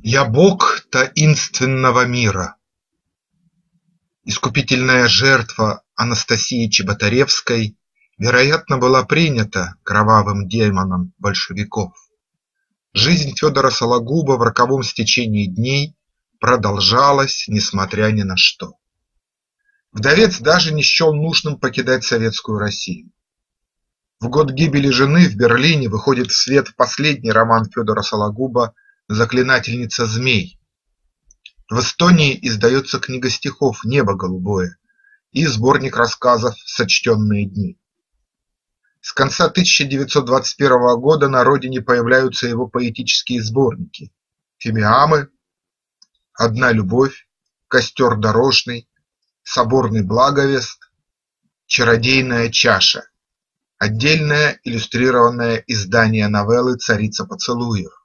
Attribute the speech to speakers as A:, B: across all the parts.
A: Я бог таинственного мира. Искупительная жертва Анастасии Чеботаревской, вероятно, была принята кровавым демоном большевиков. Жизнь Федора Сологуба в роковом стечении дней продолжалась, несмотря ни на что. Вдовец даже не счел нужным покидать советскую Россию. В год гибели жены в Берлине выходит в свет последний роман Федора Сологуба Заклинательница змей. В Эстонии издается книга стихов «Небо голубое» и сборник рассказов «Сочтенные дни». С конца 1921 года на родине появляются его поэтические сборники «Фимиамы», «Одна любовь», «Костер дорожный», «Соборный благовест», «Чародейная чаша», отдельное иллюстрированное издание новеллы «Царица поцелуев»,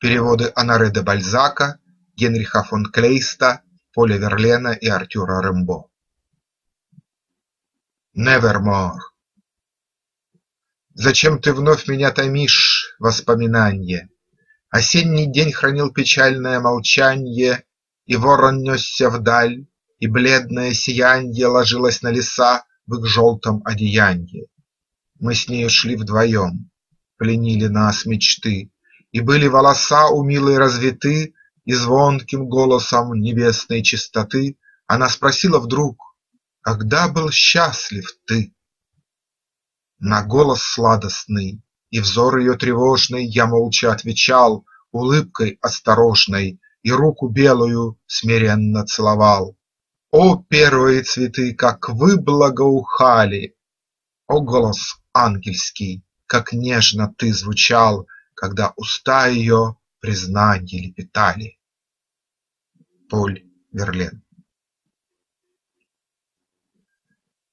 A: Переводы Анаре де Бальзака, Генриха фон Клейста, Поля Верлена и Артюра Рембо. Nevermore Зачем ты вновь меня томишь, воспоминанье? Осенний день хранил печальное молчанье, И ворон несся вдаль, и бледное сиянье Ложилось на леса в их желтом одеянье. Мы с нею шли вдвоем, пленили нас мечты, и были волоса у милой развиты, И звонким голосом небесной чистоты Она спросила вдруг: когда был счастлив ты? На голос сладостный и взор ее тревожный Я молча отвечал улыбкой осторожной И руку белую смиренно целовал. О, первые цветы, как вы благоухали! О, голос ангельский, как нежно ты звучал когда уста ее признанье лепетали. Поль Верлен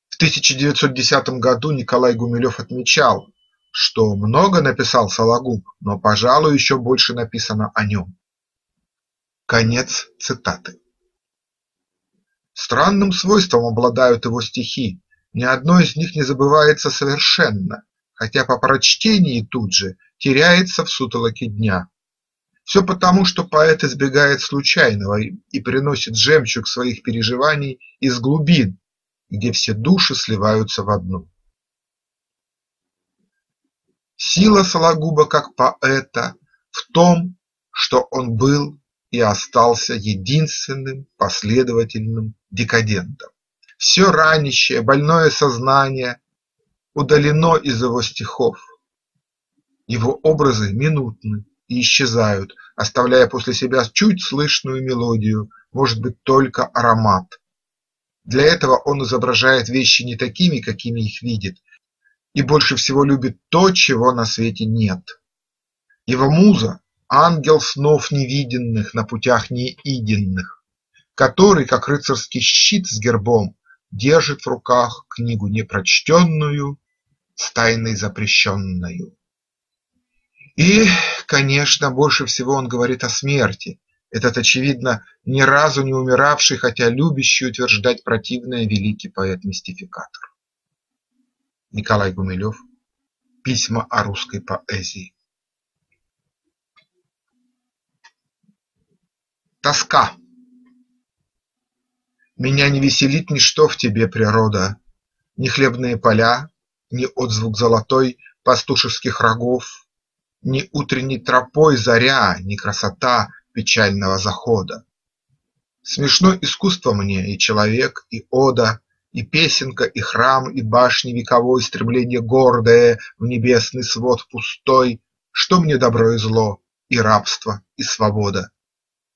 A: В 1910 году Николай Гумилев отмечал, что много написал Сологуб, но, пожалуй, еще больше написано о нем. Конец цитаты. Странным свойством обладают его стихи, ни одно из них не забывается совершенно, хотя по прочтении тут же теряется в сутолоке дня. Все потому, что поэт избегает случайного и приносит жемчуг своих переживаний из глубин, где все души сливаются в одну. Сила Сологуба как поэта в том, что он был и остался единственным последовательным декадентом. Все ранящее, больное сознание удалено из его стихов. Его образы минутны и исчезают, оставляя после себя чуть слышную мелодию, может быть только аромат. Для этого он изображает вещи не такими, какими их видит, и больше всего любит то, чего на свете нет. Его муза – ангел снов невиденных на путях неиденных, который, как рыцарский щит с гербом, держит в руках книгу непрочтенную с тайной запрещенною. И, конечно, больше всего он говорит о смерти, этот, очевидно, ни разу не умиравший, хотя любящий утверждать противное великий поэт-мистификатор. Николай Гумилев. Письма о русской поэзии. Тоска Меня не веселит ничто в тебе, природа, Ни хлебные поля, ни отзвук золотой пастушеских рогов, Ни утренней тропой заря, ни красота печального захода. Смешно искусство мне и человек, и ода, И песенка, и храм, и башни вековой, Стремление гордое в небесный свод пустой, Что мне добро и зло, и рабство, и свобода?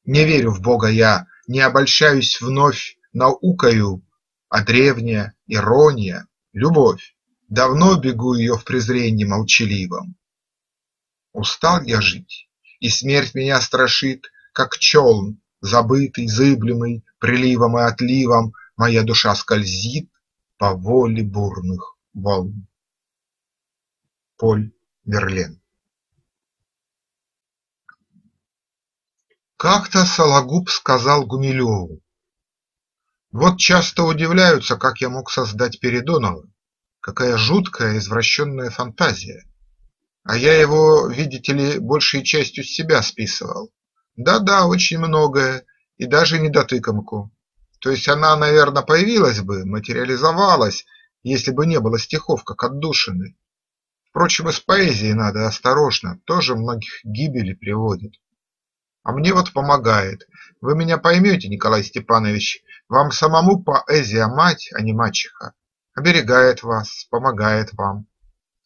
A: Не верю в Бога я, не обольщаюсь вновь наукою, А древняя ирония – любовь Давно бегу ее в презренье молчаливом. Устал я жить, и смерть меня страшит, Как челн, забытый, зыблемый Приливом и отливом, Моя душа скользит по воле бурных волн. Поль Верлен Как-то Сологуб сказал Гумилеву: Вот часто удивляются, как я мог создать Передонова. Какая жуткая извращенная фантазия! А я его, видите ли, большей частью с себя списывал. Да-да, очень многое, и даже недотыкомку. То есть она, наверное, появилась бы, материализовалась, если бы не было стихов, как отдушины. Впрочем, и с поэзией надо осторожно, тоже многих гибели приводит. А мне вот помогает. Вы меня поймете, Николай Степанович, вам самому поэзия мать, а не мачеха. Оберегает вас, помогает вам.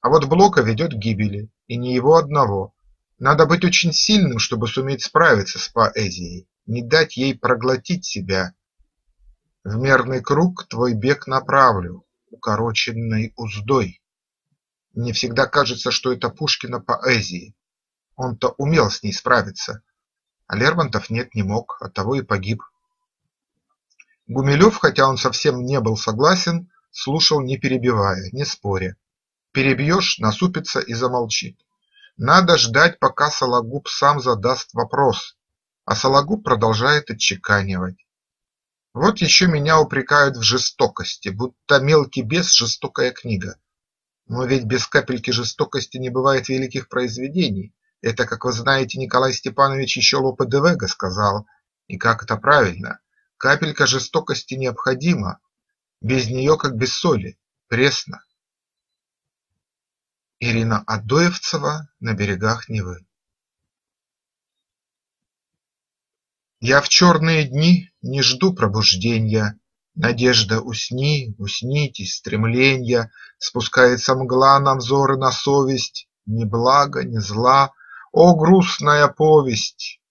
A: А вот Блока ведет к гибели, и не его одного. Надо быть очень сильным, чтобы суметь справиться с поэзией, не дать ей проглотить себя. В мерный круг твой бег направлю, укороченной уздой. Мне всегда кажется, что это Пушкина поэзии. Он-то умел с ней справиться, а Лермонтов нет, не мог, оттого и погиб. Гумилев, хотя он совсем не был согласен, слушал не перебивая, не споря. Перебьешь – насупится и замолчит. Надо ждать, пока Сологуб сам задаст вопрос, а Сологуб продолжает отчеканивать. Вот еще меня упрекают в жестокости, будто мелкий бес – жестокая книга. Но ведь без капельки жестокости не бывает великих произведений. Это, как вы знаете, Николай Степанович еще Лопе де Вега сказал. И как это правильно. Капелька жестокости необходима. Без нее, как без соли, пресно. Ирина Адоевцева на берегах Невы Я в черные дни не жду пробужденья, Надежда, усни, усните, стремленья, Спускается мгла нам взоры на совесть, Ни блага, ни зла, о, грустная повесть!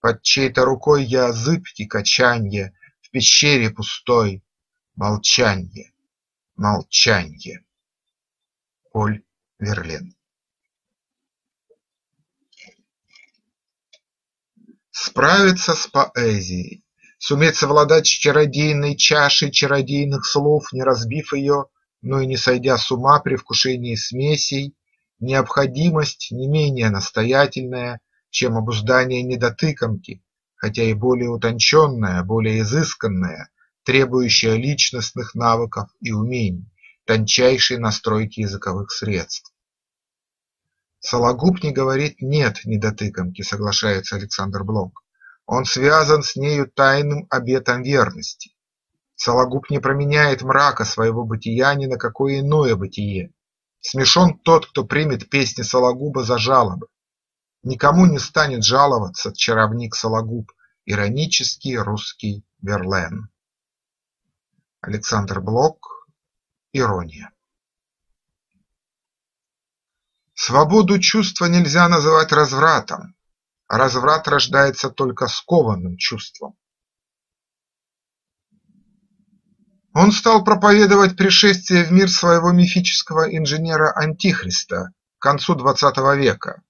A: Под чьей-то рукой я зыбки качанье, В пещере пустой молчанье, молчанье. Поль Верлен. Справиться с поэзией, суметь совладать с чародейной чашей чародейных слов, не разбив ее, но и не сойдя с ума при вкушении смесей, необходимость не менее настоятельная, чем обуздание недотыкомки, хотя и более утонченная, более изысканная, требующая личностных навыков и умений, тончайшей настройки языковых средств. Сологуб не говорит «нет» недотыкомке, соглашается Александр Блок. Он связан с нею тайным обетом верности. Сологуб не променяет мрака своего бытия ни на какое иное бытие. Смешон тот, кто примет песни Сологуба за жалобы. Никому не станет жаловаться чаровник Сологуб, иронический русский Верлен. Александр Блок. Ирония. Свободу чувства нельзя называть развратом, разврат рождается только скованным чувством. Он стал проповедовать пришествие в мир своего мифического инженера-антихриста к концу XX века.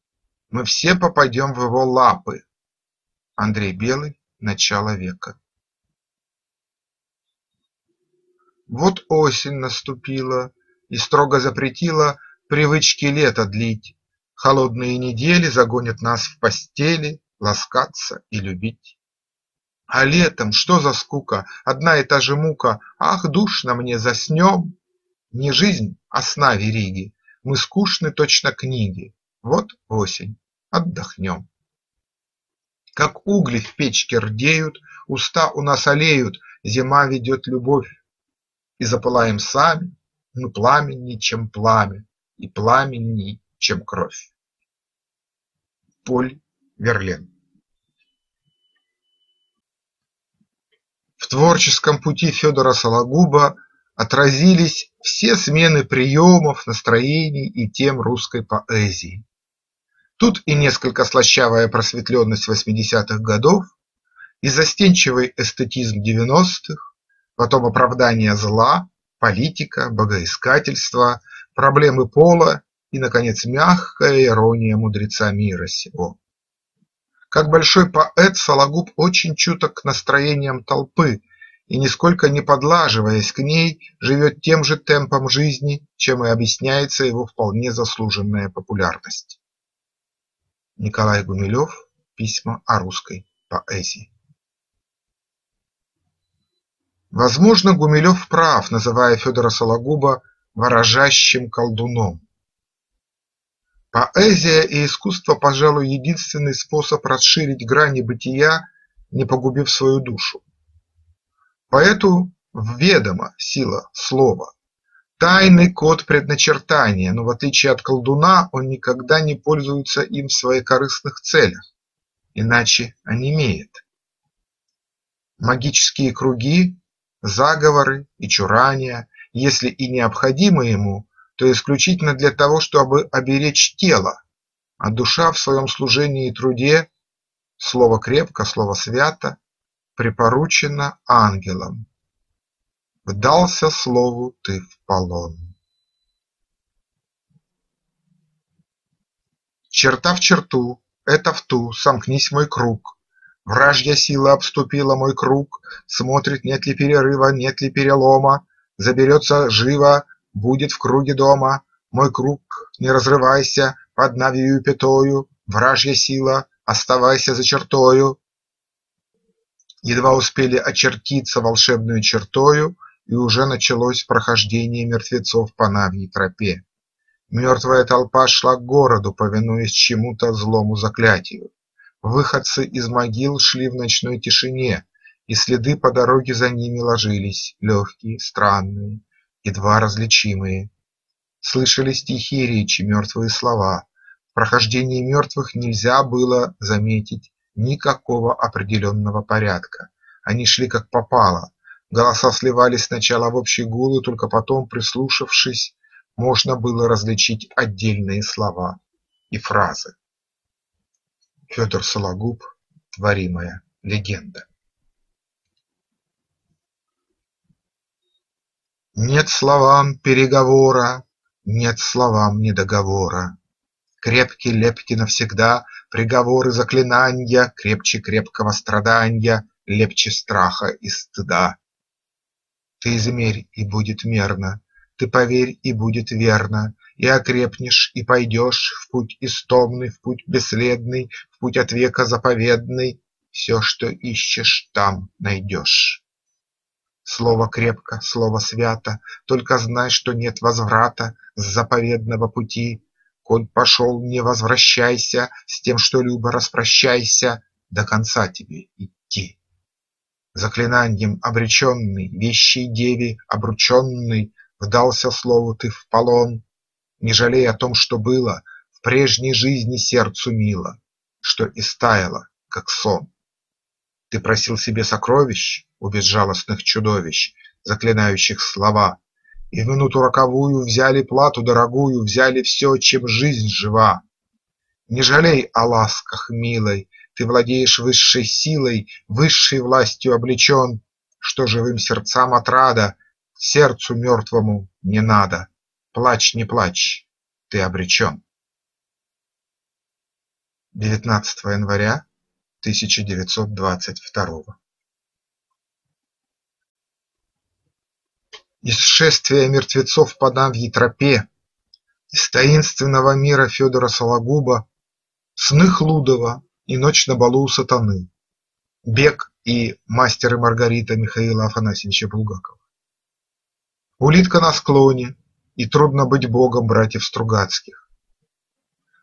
A: Мы все попадем в его лапы. Андрей Белый. Начало века. Вот осень наступила и строго запретила привычки лета длить. Холодные недели загонят нас в постели, ласкаться и любить. А летом что за скука, одна и та же мука, Ах, душно мне, заснем! Не жизнь, а сна вериги, Мы скучны точно книги, Вот осень, отдохнем. Как угли в печке рдеют, Уста у нас олеют, Зима ведет любовь. И запылаем сами, Мы пламенней, чем пламя, И пламенней, чем кровь. Поль Верлен В творческом пути Федора Сологуба отразились все смены приемов, настроений и тем русской поэзии. Тут и несколько слащавая просветленность восьмидесятых годов, и застенчивый эстетизм девяностых, потом оправдание зла, политика, богоискательство, проблемы пола и, наконец, мягкая ирония мудреца мира сего. Как большой поэт Сологуб очень чуток к настроениям толпы и, нисколько не подлаживаясь к ней, живет тем же темпом жизни, чем и объясняется его вполне заслуженная популярность. Николай Гумилев. Письма о русской поэзии. Возможно, Гумилев прав, называя Федора Сологуба ворожащим колдуном. Поэзия и искусство, пожалуй, единственный способ расширить грани бытия, не погубив свою душу. Поэту ведома сила слова, тайный код предначертания, но в отличие от колдуна он никогда не пользуется им в своих корыстных целях, иначе онемеет. Магические круги, заговоры и чурания, если и необходимы ему, то исключительно для того, чтобы оберечь тело, а душа в своем служении и труде, слово крепко, слово свято, припоручена ангелам. Вдался слову ты в полон. Черта в черту, это в ту, сомкнись мой круг. Вражья сила обступила мой круг, Смотрит, нет ли перерыва, нет ли перелома, Заберется живо будет в круге дома, Мой круг, не разрывайся под навию пятою, Вражья сила, оставайся за чертою. Едва успели очертиться волшебную чертою, И уже началось прохождение мертвецов по Навьей тропе. Мертвая толпа шла к городу, повинуясь чему-то злому заклятию. Выходцы из могил шли в ночной тишине, И следы по дороге за ними ложились, легкие, странные, едва различимые. Слышались тихие речи, мертвые слова. В прохождении мертвых нельзя было заметить никакого определенного порядка. Они шли как попало. Голоса сливались сначала в общий гул, и только потом, прислушавшись, можно было различить отдельные слова и фразы. Федор Сологуб «Творимая легенда» Нет словам переговора, Нет словам недоговора. Крепки лепки навсегда Приговоры заклинанья, Крепче крепкого страданья, Лепче страха и стыда. Ты измерь, и будет мерно, Ты поверь, и будет верно, И окрепнешь, и пойдешь В путь истомный, в путь бесследный, путь от века заповедный, Все, что ищешь, там найдешь. Слово крепко, слово свято, Только знай, что нет возврата С заповедного пути. Коль пошел, не возвращайся, С тем, что любо распрощайся, До конца тебе идти. Заклинаньем обреченный, Вещей деве обрученный, Вдался слову ты в полон, Не жалей о том, что было, В прежней жизни сердцу мило, Что истаяло, как сон. Ты просил себе сокровищ, у безжалостных чудовищ, заклинающих слова, И в минуту роковую взяли плату дорогую, взяли все, чем жизнь жива. Не жалей о ласках, милой, ты владеешь высшей силой, Высшей властью облечен, что живым сердцам отрада, Сердцу мертвому не надо, плачь, не плачь, ты обречен. 19 января 1922 Из шествия мертвецов по Навьей тропе, Из таинственного мира Федора Сологуба, Сны Хлудова и ночь на балу у сатаны, Бег и мастер и Маргарита Михаила Афанасьевича Булгакова. Улитка на склоне и трудно быть богом братьев Стругацких.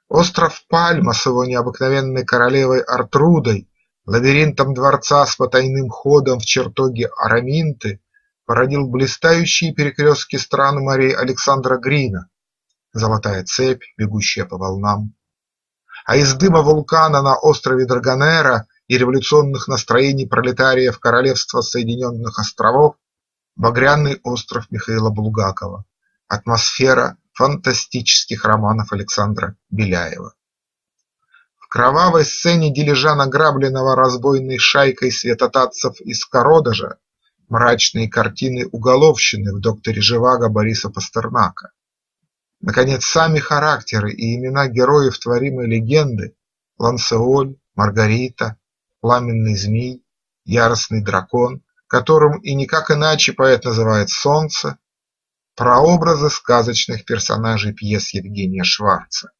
A: Остров Пальма с его необыкновенной королевой Артрудой, Лабиринтом дворца с потайным ходом в чертоге Араминты породил блистающие перекрестки стран морей Александра Грина, золотая цепь, бегущая по волнам. А из дыма вулкана на острове Драгонера и революционных настроений пролетариев Королевства Соединенных Островов Багряный остров Михаила Булгакова, атмосфера фантастических романов Александра Беляева. В кровавой сцене дележа награбленного разбойной шайкой светотатцев из Кородожа мрачные картины уголовщины в докторе Живаго Бориса Пастернака. Наконец, сами характеры и имена героев творимой легенды – Лансеоль, Маргарита, Пламенный змей, Яростный дракон, которым и никак иначе поэт называет солнце, прообразы сказочных персонажей пьес Евгения Шварца.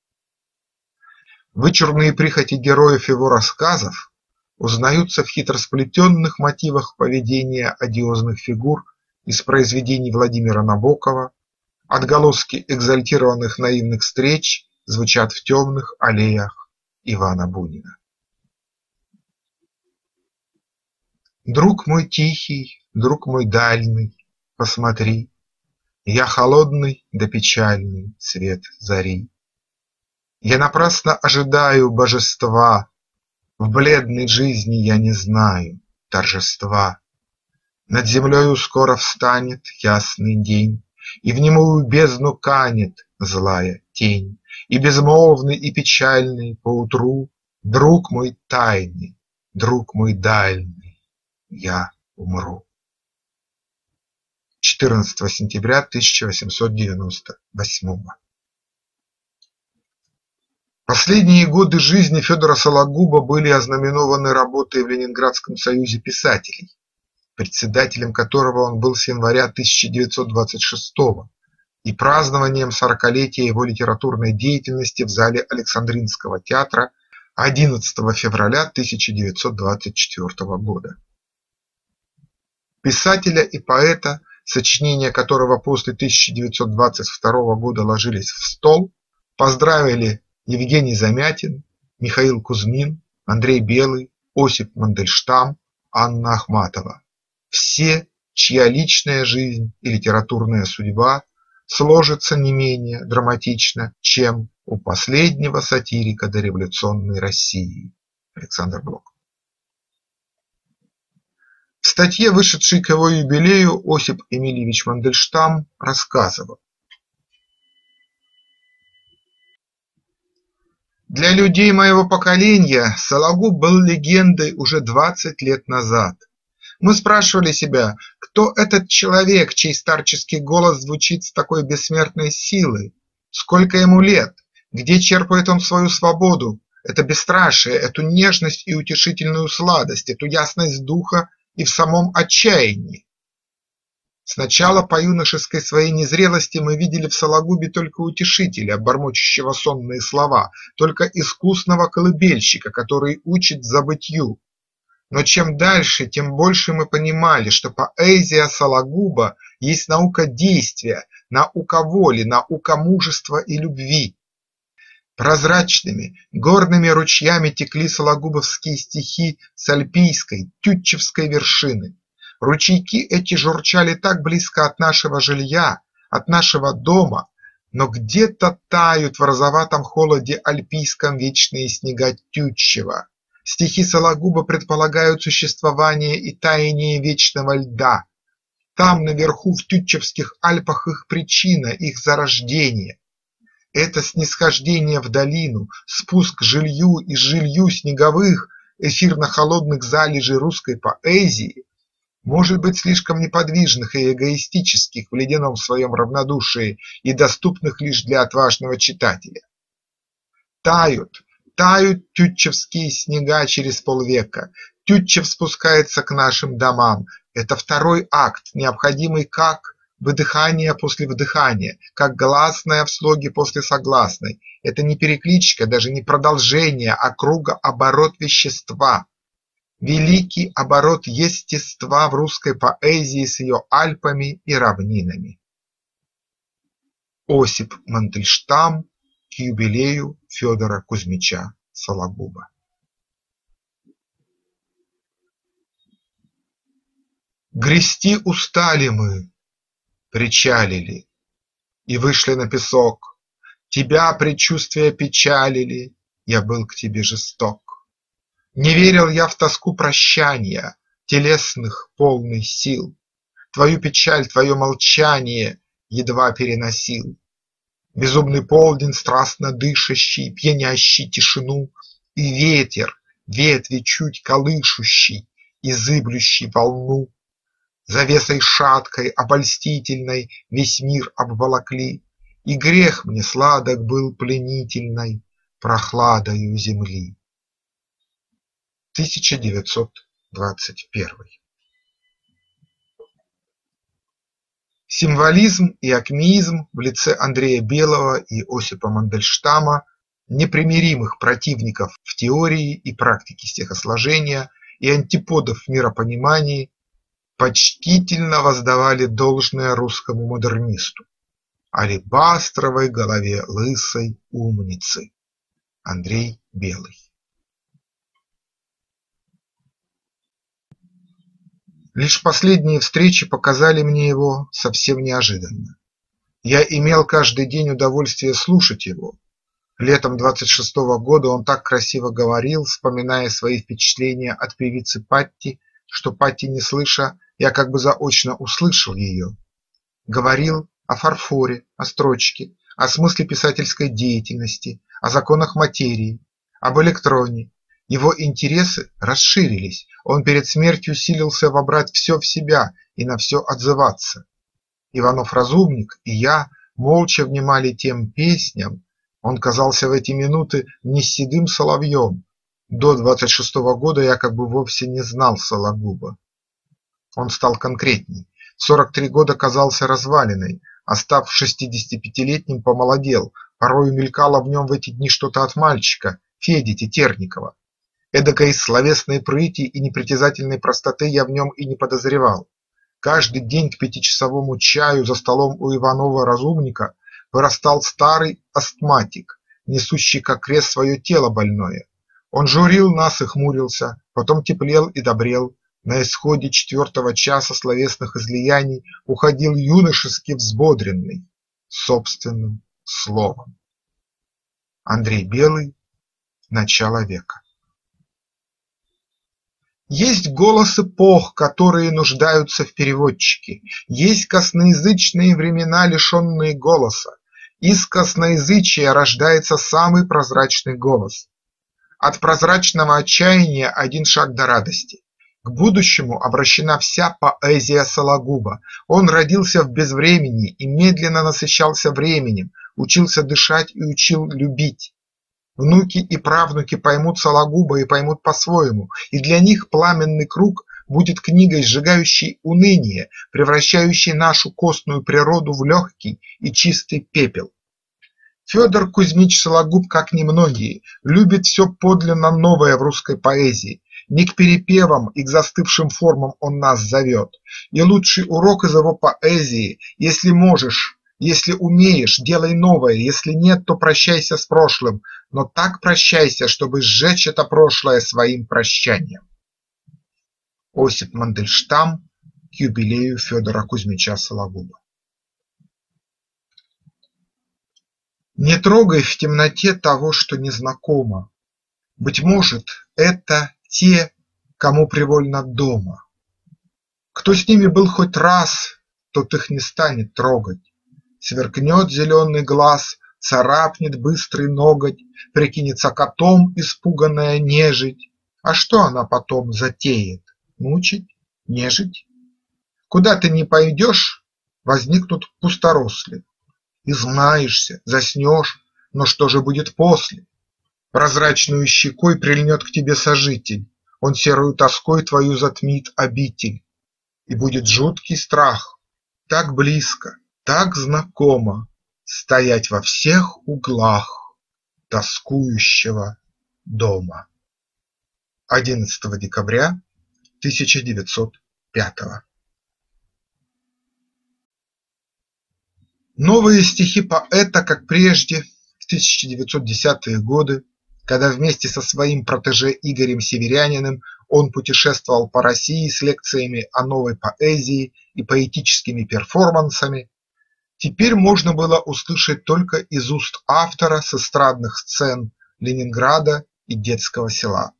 A: Вычурные прихоти героев его рассказов узнаются в хитросплетенных мотивах поведения одиозных фигур из произведений Владимира Набокова, отголоски экзальтированных наивных встреч звучат в темных аллеях Ивана Бунина. Друг мой тихий, друг мой дальний, посмотри, Я холодный да печальный цвет зари. Я напрасно ожидаю божества, В бледной жизни я не знаю торжества. Над землею скоро встанет ясный день, И в немую бездну канет злая тень, И безмолвный и печальный поутру Друг мой тайный, друг мой дальний, я умру. 14 сентября 1898 Последние годы жизни Федора Сологуба были ознаменованы работой в Ленинградском союзе писателей, председателем которого он был с января 1926 и празднованием сорокалетия его литературной деятельности в зале Александринского театра 11 февраля 1924 года. Писателя и поэта, сочинения которого после 1922 года ложились в стол, поздравили Евгений Замятин, Михаил Кузьмин, Андрей Белый, Осип Мандельштам, Анна Ахматова. Все, чья личная жизнь и литературная судьба сложатся не менее драматично, чем у последнего сатирика дореволюционной России Александр Блок. Статье, вышедшей к его юбилею, Осип Эмильевич Мандельштам рассказывал. Для людей моего поколения Сологуб был легендой уже двадцать лет назад. Мы спрашивали себя, кто этот человек, чей старческий голос звучит с такой бессмертной силой, сколько ему лет, где черпает он свою свободу, это бесстрашие, эту нежность и утешительную сладость, эту ясность духа и в самом отчаянии. Сначала по юношеской своей незрелости мы видели в Сологубе только утешителя, бормочущего сонные слова, только искусного колыбельщика, который учит забытью. Но чем дальше, тем больше мы понимали, что поэзия Сологуба есть наука действия, наука воли, наука мужества и любви. Прозрачными, горными ручьями текли сологубовские стихи с альпийской, тютчевской вершины. Ручейки эти журчали так близко от нашего жилья, от нашего дома, но где-то тают в розоватом холоде альпийском вечные снега Тютчева. Стихи Сологуба предполагают существование и таяние вечного льда. Там, наверху, в Тютчевских Альпах, их причина, их зарождение. Это снисхождение в долину, спуск к жилью и жилью снеговых, эфирно-холодных залежей русской поэзии, может быть слишком неподвижных и эгоистических в ледяном своем равнодушии и доступных лишь для отважного читателя. Тают, тают тютчевские снега через полвека, Тютчев спускается к нашим домам. Это второй акт, необходимый как выдыхание после вдыхания, как гласное в слоге после согласной. Это не перекличка, даже не продолжение, а кругооборот вещества. Великий оборот естества в русской поэзии с ее Альпами и равнинами. Осип Мандельштам к юбилею Федора Кузьмича Сологуба. Грести устали мы, причалили И вышли на песок. Тебя предчувствия печалили, Я был к тебе жесток. Не верил я в тоску прощания, Телесных полный сил. Твою печаль, твое молчание Едва переносил. Безумный полдень, страстно дышащий, Пьянящий тишину, И ветер, ветви чуть колышущий И зыблющий волну Завесой шаткой, обольстительной Весь мир обволокли, И грех мне сладок был пленительной Прохладою земли. 1921 Символизм и акмеизм в лице Андрея Белого и Осипа Мандельштама, непримиримых противников в теории и практике стихосложения и антиподов в миропонимании, почтительно воздавали должное русскому модернисту. алебастровой голове лысой умницы. Андрей Белый Лишь последние встречи показали мне его совсем неожиданно. Я имел каждый день удовольствие слушать его. Летом 26-го года он так красиво говорил, вспоминая свои впечатления от певицы Патти, что Патти не слыша, я как бы заочно услышал ее. Говорил о фарфоре, о строчке, о смысле писательской деятельности, о законах материи, об электроне, его интересы расширились, он перед смертью силился вобрать все в себя и на все отзываться. Иванов-разумник и я молча внимали тем песням, он казался в эти минуты не седым соловьем. До двадцать шестого года я как бы вовсе не знал Сологуба. Он стал конкретней. Сорок три года казался развалиной, а став шестидесятипятилетним помолодел, порою мелькало в нем в эти дни что-то от мальчика, Феди Тетерникова. Эдакой словесной прыти и непритязательной простоты я в нем и не подозревал. Каждый день к пятичасовому чаю за столом у Иванова-разумника вырастал старый астматик, несущий как крест свое тело больное. Он журил нас и хмурился, потом теплел и добрел. На исходе четвертого часа словесных излияний уходил юношески взбодренный собственным словом. Андрей Белый. Начало века. Есть голос эпох, которые нуждаются в переводчике, есть косноязычные времена, лишенные голоса. Из косноязычия рождается самый прозрачный голос. От прозрачного отчаяния один шаг до радости. К будущему обращена вся поэзия Сологуба. Он родился в безвремени и медленно насыщался временем, учился дышать и учил любить. Внуки и правнуки поймут Сологуба и поймут по-своему, и для них «Пламенный круг» будет книгой, сжигающей уныние, превращающей нашу костную природу в легкий и чистый пепел. Федор Кузьмич Сологуб, как немногие, любит все подлинно новое в русской поэзии. Не к перепевам и к застывшим формам он нас зовет. И лучший урок из его поэзии, если можешь, если умеешь, делай новое, если нет, то прощайся с прошлым, но так прощайся, чтобы сжечь это прошлое своим прощанием. Осип Мандельштам к юбилею Федора Кузьмича Сологуба Не трогай в темноте того, что незнакомо. Быть может, это те, кому привольно дома. Кто с ними был хоть раз, тот их не станет трогать. Сверкнет зеленый глаз, царапнет быстрый ноготь, Прикинется котом испуганная нежить. А что она потом затеет? Мучить? Нежить? Куда ты не пойдешь, возникнут пусторосли. Измаешься, заснешь, но что же будет после? Прозрачную щекой прильнет к тебе сожитель, Он серую тоской твою затмит обитель. И будет жуткий страх, так близко, так знакомо Стоять во всех углах тоскующего дома. 11 декабря 1905 Новые стихи поэта, как прежде, в 1910-е годы, когда вместе со своим протеже Игорем Северяниным он путешествовал по России с лекциями о новой поэзии и поэтическими перформансами, теперь можно было услышать только из уст автора с эстрадных сцен Ленинграда и детского села.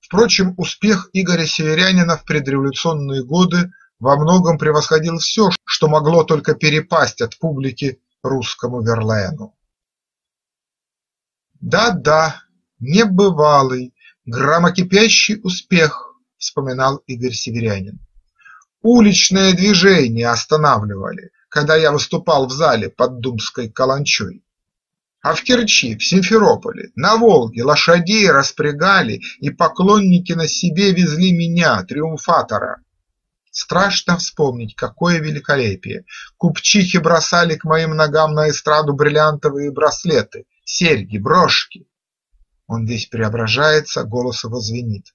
A: Впрочем, успех Игоря Северянина в предреволюционные годы во многом превосходил все, что могло только перепасть от публики русскому Верлену. Да-да, небывалый, громокипящий успех, вспоминал Игорь Северянин. Уличное движение останавливали, когда я выступал в зале под Думской каланчой. А в Керчи, в Симферополе, на Волге лошадей распрягали и поклонники на себе везли меня, триумфатора. Страшно вспомнить, какое великолепие! Купчихи бросали к моим ногам на эстраду бриллиантовые браслеты, серьги, брошки. Он весь преображается, голос его звенит.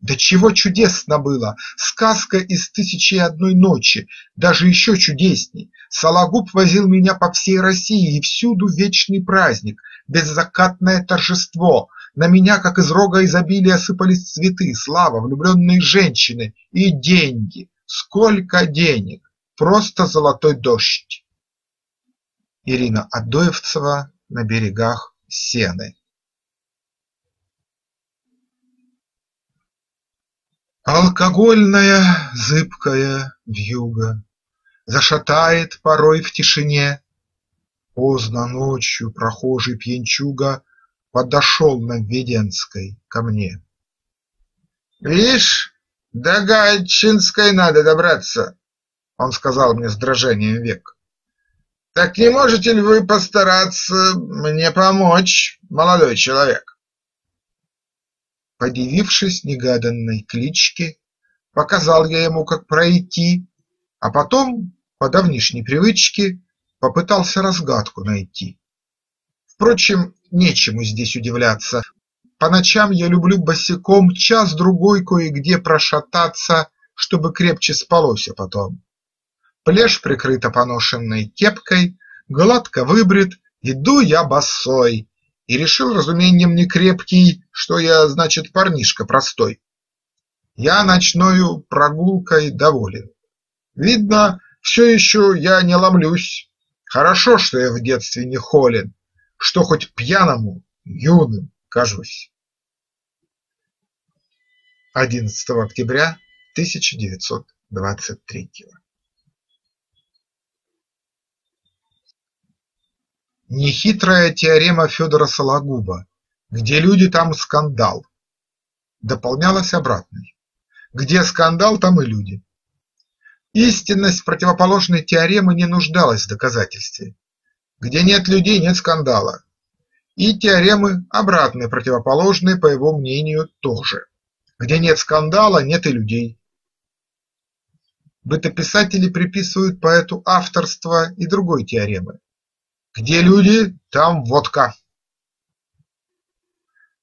A: Да чего чудесно было! Сказка из «Тысячи и одной ночи», даже еще чудесней. Сологуб возил меня по всей России, и всюду вечный праздник, беззакатное торжество. На меня, как из рога изобилия, сыпались цветы, слава, влюбленные женщины и деньги. Сколько денег! Просто золотой дождь. Ирина Адоевцева на берегах Сены Алкогольная зыбкая вьюга Зашатает порой в тишине. Поздно ночью прохожий пьянчуга Подошел на Введенской ко мне.
B: «Вишь, до Гатчинской надо добраться», — он сказал мне с дрожанием век. «Так не можете ли вы постараться мне помочь, молодой человек?»
A: Подивившись негаданной кличке, показал я ему, как пройти, а потом, по давнишней привычке, попытался разгадку найти. Впрочем, нечему здесь удивляться. По ночам я люблю босиком час-другой кое-где прошататься, чтобы крепче спалось а потом. Плешь прикрыта поношенной кепкой, гладко выбрит, иду я босой, и решил разумением некрепкий, что я, значит, парнишка простой. Я ночною прогулкой доволен. Видно, все еще я не ломлюсь. Хорошо, что я в детстве не холен, что хоть пьяному, юным кажусь. 11 октября 1923 Нехитрая теорема Федора Сологуба «Где люди, там скандал» дополнялась обратной «Где скандал, там и люди». Истинность противоположной теоремы не нуждалась в доказательстве. Где нет людей, нет скандала. И теоремы обратной противоположной, по его мнению, тоже. Где нет скандала, нет и людей. Бытописатели приписывают поэту авторство и другой теоремы где люди, там водка.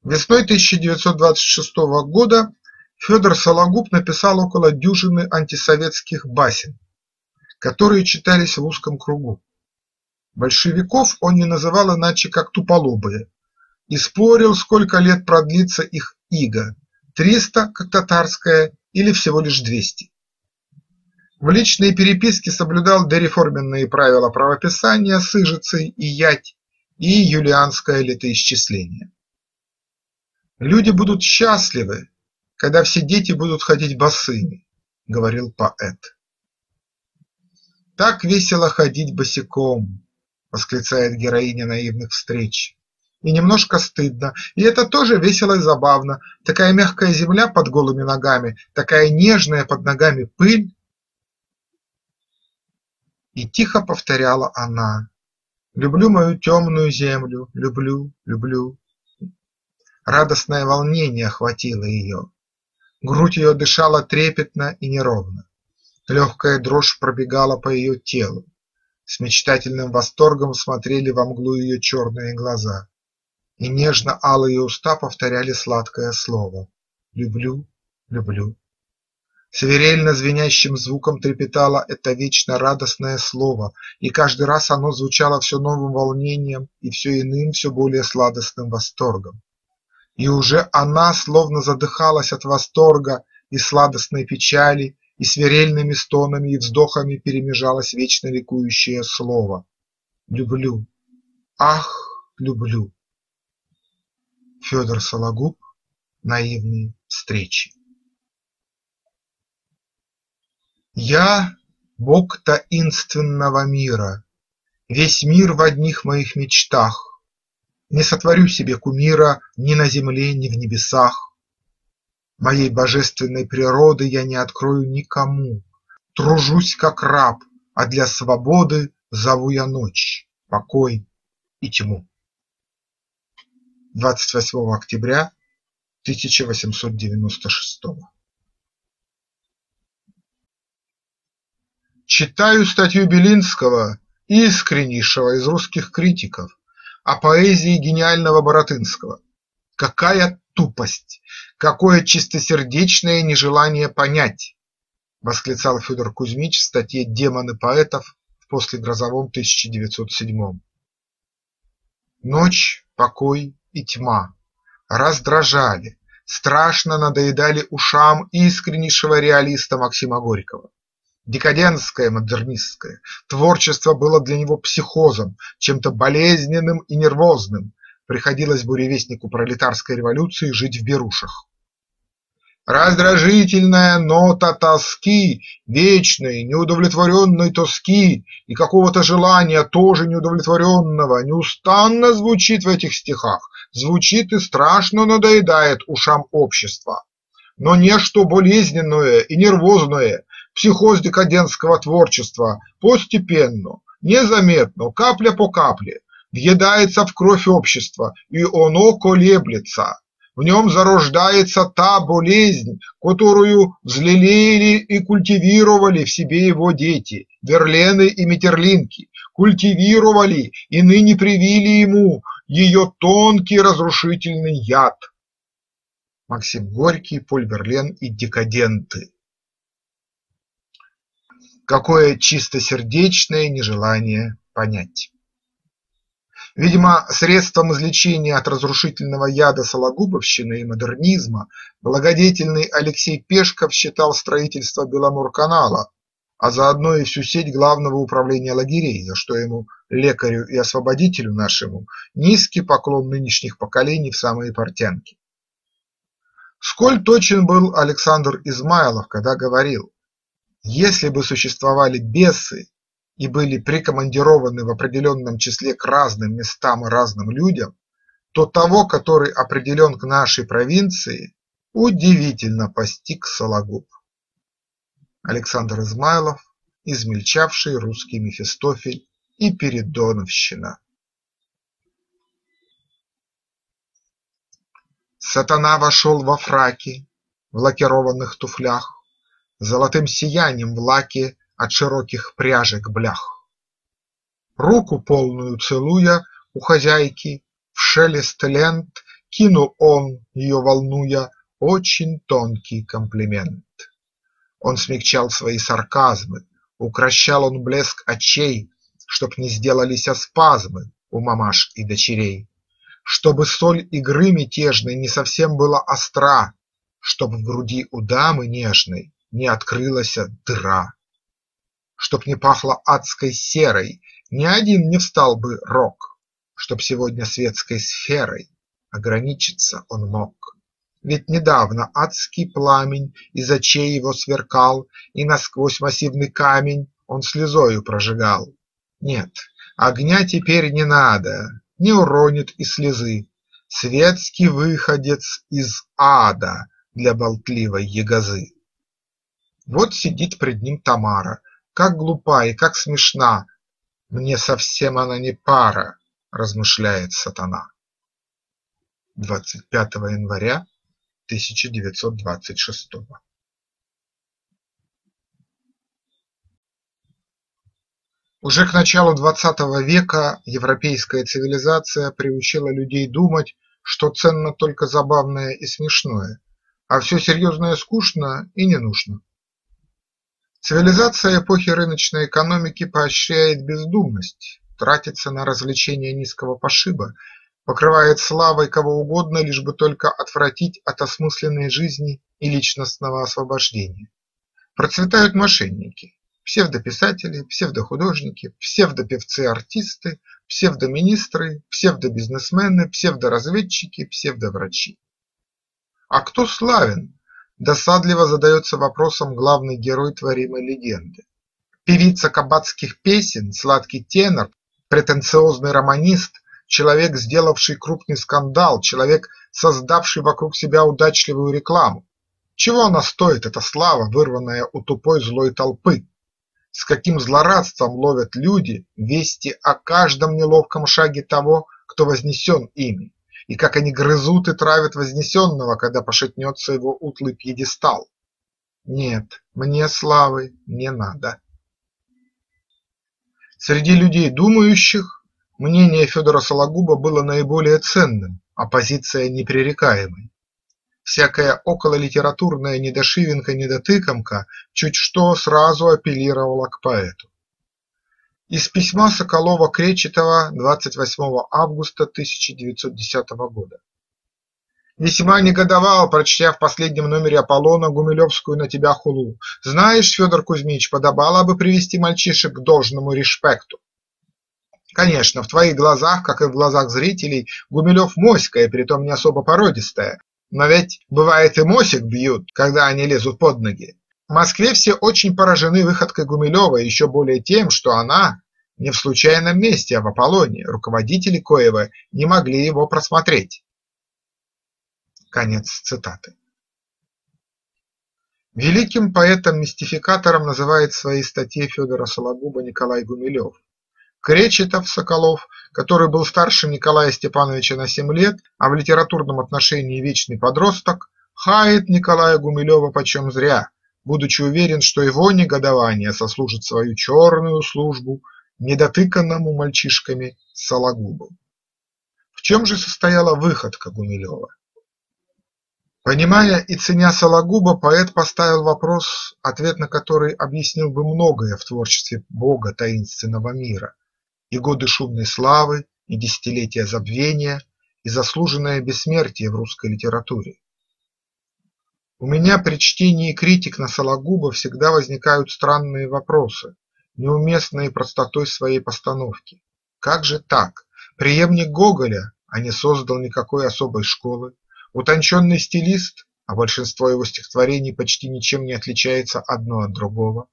A: Весной 1926 года Федор Сологуб написал около дюжины антисоветских басен, которые читались в узком кругу. Большевиков он не называл иначе как туполобые и спорил, сколько лет продлится их иго – 300, как татарская, или всего лишь 200. В личной переписке соблюдал дореформенные правила правописания с Ижицей и Ять и юлианское летоисчисление. «Люди будут счастливы, когда все дети будут ходить босыми», – говорил поэт. «Так весело ходить босиком», – восклицает героиня наивных встреч. И немножко стыдно, и это тоже весело и забавно. Такая мягкая земля под голыми ногами, такая нежная под ногами пыль, и тихо повторяла она: "Люблю мою темную землю, люблю, люблю". Радостное волнение охватило ее. Грудь ее дышала трепетно и неровно. Легкая дрожь пробегала по ее телу. С мечтательным восторгом смотрели во мглу ее черные глаза, и нежно-алые уста повторяли сладкое слово: "Люблю, люблю". Свирельно звенящим звуком трепетало это вечно радостное слово, и каждый раз оно звучало все новым волнением и все иным, все более сладостным восторгом. И уже она словно задыхалась от восторга и сладостной печали, и свирельными стонами и вздохами перемежалось вечно ликующее слово «Люблю, ах, люблю». Федор Сологуб «Наивные встречи» Я – бог таинственного мира, Весь мир в одних моих мечтах, Не сотворю себе кумира Ни на земле, ни в небесах. Моей божественной природы Я не открою никому, Тружусь как раб, а для свободы Зову я ночь, покой и тьму. 28 октября 1896 Читаю статью Белинского, искреннейшего из русских критиков, о поэзии гениального Баратынского. Какая тупость, какое чистосердечное нежелание понять! – восклицал Федор Кузьмич в статье «Демоны поэтов» в послегрозовом 1907 Ночь, покой и тьма раздражали, страшно надоедали ушам искреннейшего реалиста Максима Горького. Декадентское, модернистское творчество было для него психозом, чем-то болезненным и нервозным, приходилось буревестнику пролетарской революции жить в берушах. Раздражительная нота тоски, вечной, неудовлетворенной тоски и какого-то желания тоже неудовлетворенного неустанно звучит в этих стихах, звучит и страшно надоедает ушам общества. Но нечто болезненное и нервозное, психоз декадентского творчества постепенно, незаметно, капля по капле, въедается в кровь общества, и оно колеблется, в нем зарождается та болезнь, которую взлелеяли и культивировали в себе его дети, Верлены и Метерлинки, культивировали и ныне привили ему ее тонкий разрушительный яд. Максим Горький, Поль Верлен и декаденты. Какое чистосердечное нежелание понять. Видимо, средством излечения от разрушительного яда сологубовщины и модернизма благодетельный Алексей Пешков считал строительство Беломорканала, а заодно и всю сеть Главного управления лагерей, за что ему, лекарю и освободителю нашему, низкий поклон нынешних поколений в самые портянки. Сколь точен был Александр Измайлов, когда говорил, если бы существовали бесы и были прикомандированы в определенном числе к разным местам и разным людям, то того, который определен к нашей провинции, удивительно постиг Сологуб. Александр Измайлов, измельчавший русский Мефистофель и Передоновщина. Сатана вошел во фраке, в лакированных туфлях, золотым сиянием в лаке от широких пряжек блях. Руку полную целуя у хозяйки, в шелест лент Кинул он, ее волнуя, очень тонкий комплимент. Он смягчал свои сарказмы, укращал он блеск очей, Чтоб не сделались спазмы у мамаш и дочерей, Чтобы соль игры мятежной не совсем была остра, Чтоб в груди у дамы нежной не открылась дыра чтоб не пахло адской серой, Ни один не встал бы рок, Чтоб сегодня светской сферой Ограничиться он мог. Ведь недавно адский пламень Из очей его сверкал, И насквозь массивный камень Он слезою прожигал. Нет, огня теперь не надо, Не уронит и слезы, Светский выходец из ада Для болтливой ягозы. Вот сидит пред ним Тамара, как глупа и как смешна! Мне совсем она не пара, размышляет сатана. 25 января 1926 Уже к началу XX века европейская цивилизация приучила людей думать, что ценно только забавное и смешное, а все серьезное скучно и не нужно. Цивилизация эпохи рыночной экономики поощряет бездумность, тратится на развлечения низкого пошиба, покрывает славой кого угодно, лишь бы только отвратить от осмысленной жизни и личностного освобождения. Процветают мошенники, псевдописатели, псевдохудожники, псевдопевцы-артисты, псевдоминистры, псевдобизнесмены, псевдоразведчики, псевдоврачи. А кто славен Досадливо задается вопросом главный герой творимой легенды. Певица кабацких песен, сладкий тенор, претенциозный романист, человек, сделавший крупный скандал, человек, создавший вокруг себя удачливую рекламу. Чего она стоит, эта слава, вырванная у тупой злой толпы? С каким злорадством ловят люди вести о каждом неловком шаге того, кто вознесен ими? И как они грызут и травят Вознесенного, когда пошатнется его утлый пьедестал. Нет, мне славы не надо. Среди людей думающих мнение Федора Сологуба было наиболее ценным, а позиция непререкаемой. Всякая окололитературная недошивенка-недотыкомка чуть что сразу апеллировала к поэту. Из письма Соколова-Кречетова 28 августа 1910 года. Весьма негодовал, прочтя в последнем номере Аполлона Гумилевскую на тебя хулу. Знаешь, Федор Кузьмич, подобало бы привести мальчишек к должному респекту. Конечно, в твоих глазах, как и в глазах зрителей, Гумилев моська, и притом не особо породистая, но ведь бывает и мосик бьют, когда они лезут под ноги. В Москве все очень поражены выходкой Гумилева, еще более тем, что она не в случайном месте, а в Аполлоне, руководители Коева не могли его просмотреть. Конец цитаты. Великим поэтом-мистификатором называет в своей статье Федора Сологуба Николай Гумилев. Кречетов Соколов, который был старше Николая Степановича на семь лет, а в литературном отношении вечный подросток, хает Николая Гумилева почем зря, будучи уверен, что его негодование сослужит свою черную службу недотыканному мальчишками Сологубу. В чем же состояла выходка Гумилева? Понимая и ценя Сологуба, поэт поставил вопрос, ответ на который объяснил бы многое в творчестве бога таинственного мира, и годы шумной славы, и десятилетия забвения, и заслуженное бессмертие в русской литературе. У меня при чтении критик на Сологуба всегда возникают странные вопросы, неуместные простотой своей постановки. Как же так? Преемник Гоголя, а не создал никакой особой школы, Утонченный стилист, а большинство его стихотворений почти ничем не отличается одно от другого.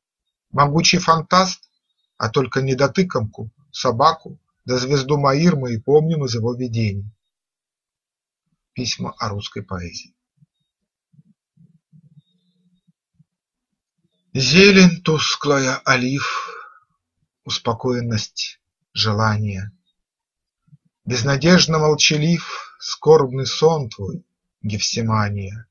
A: Могучий фантаст, а только недотыкомку, собаку да звезду Маир мы и помним из его видений. Письма о русской поэзии. Зелень тусклая, олив, успокоенность, желание. Безнадежно молчалив, скорбный сон твой, Гефсимания.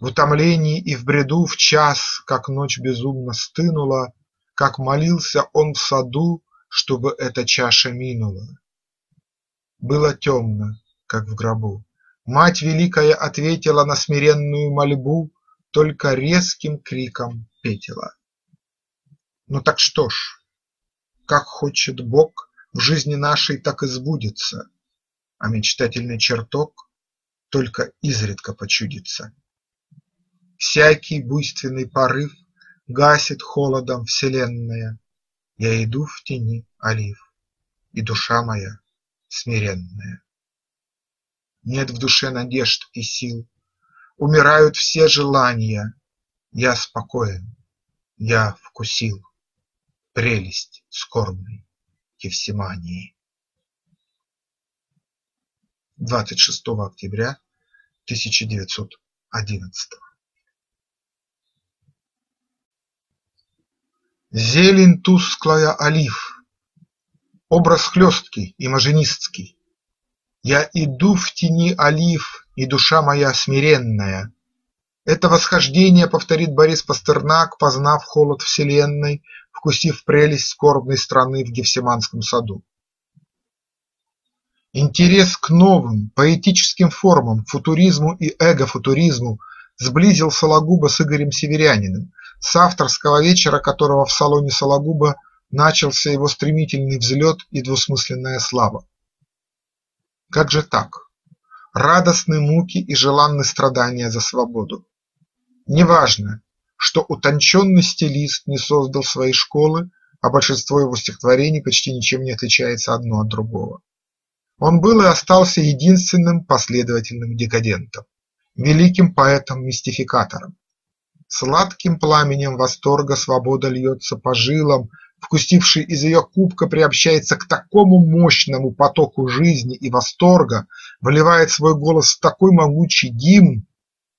A: В утомлении и в бреду в час, как ночь безумно стынула, Как молился он в саду, чтобы эта чаша минула. Было темно, как в гробу. Мать Великая ответила на смиренную мольбу Только резким криком петела. Ну так что ж, как хочет Бог, В жизни нашей так и сбудется, А мечтательный чертог только изредка почудится. Всякий буйственный порыв Гасит холодом вселенная, Я иду в тени олив, И душа моя смиренная. Нет в душе надежд и сил, Умирают все желания, Я спокоен, я вкусил Прелесть скорбной Евсимании. 26 октября 1911 Зелень тусклая олив, Образ хлесткий и маженистский. Я иду в тени олив, и душа моя смиренная. Это восхождение повторит Борис Пастернак, познав холод вселенной, вкусив прелесть скорбной страны в Гефсиманском саду. Интерес к новым поэтическим формам, футуризму и эгофутуризму сблизил Сологуба с Игорем Северяниным, с авторского вечера которого в салоне Сологуба начался его стремительный взлет и двусмысленная слава. Как же так? Радостны муки и желанны страдания за свободу. Неважно, что утонченный стилист не создал своей школы, а большинство его стихотворений почти ничем не отличается одно от другого. Он был и остался единственным последовательным декадентом, великим поэтом-мистификатором. Сладким пламенем восторга свобода льется по жилам, вкусивший из ее кубка приобщается к такому мощному потоку жизни и восторга, выливает свой голос в такой могучий гимн,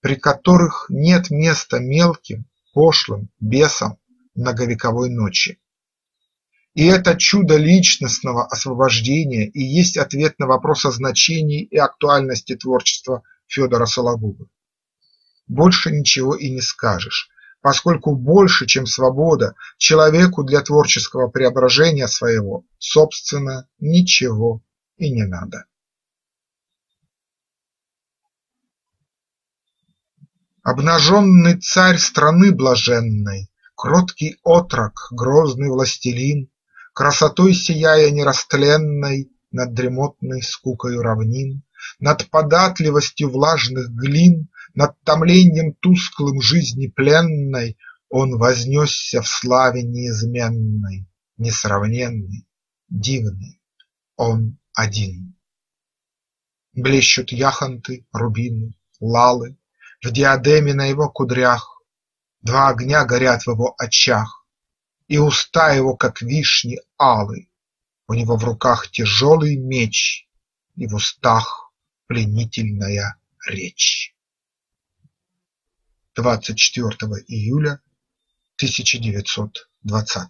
A: при которых нет места мелким, пошлым бесам многовековой ночи. И это чудо личностного освобождения и есть ответ на вопрос о значении и актуальности творчества Федора Сологуба. Больше ничего и не скажешь, поскольку больше, чем свобода, человеку для творческого преображения своего, собственно, ничего и не надо. Обнаженный царь страны блаженной, Кроткий отрок, грозный властелин, Красотой сияя нерастленной Над дремотной скукою равнин, Над податливостью влажных глин, Над томленьем тусклым жизни пленной Он вознесся в славе неизменной, Несравненный, дивный, он один. Блещут яхонты, рубины, лалы, В диадеме на его кудрях, Два огня горят в его очах, И уста его, как вишни алы, У него в руках тяжелый меч, И в устах пленительная речь. 24 июля 1920